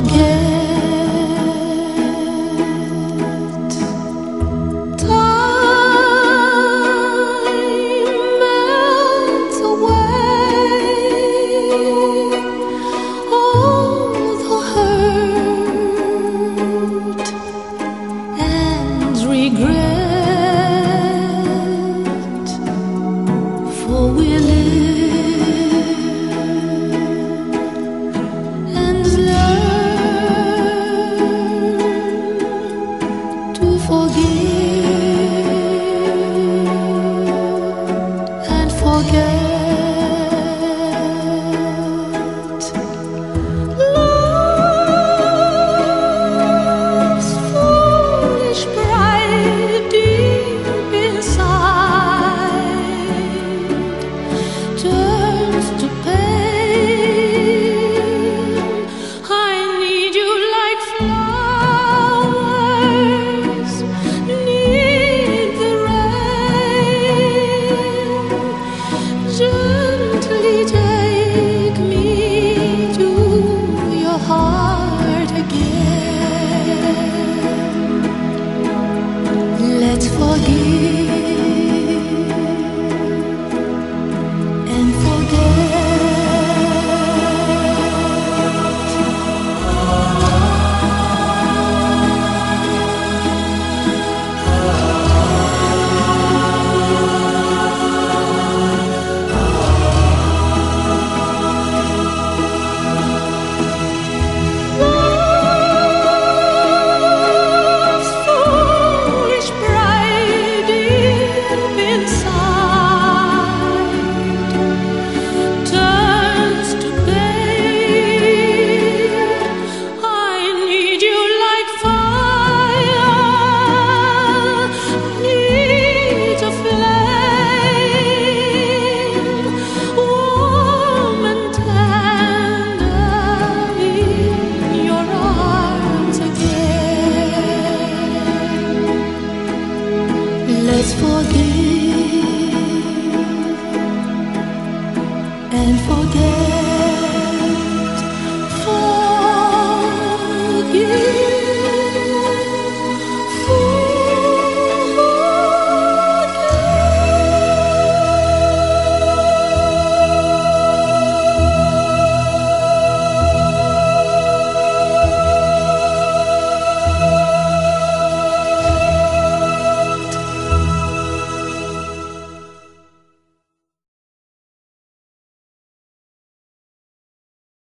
forget. was forgive and forget.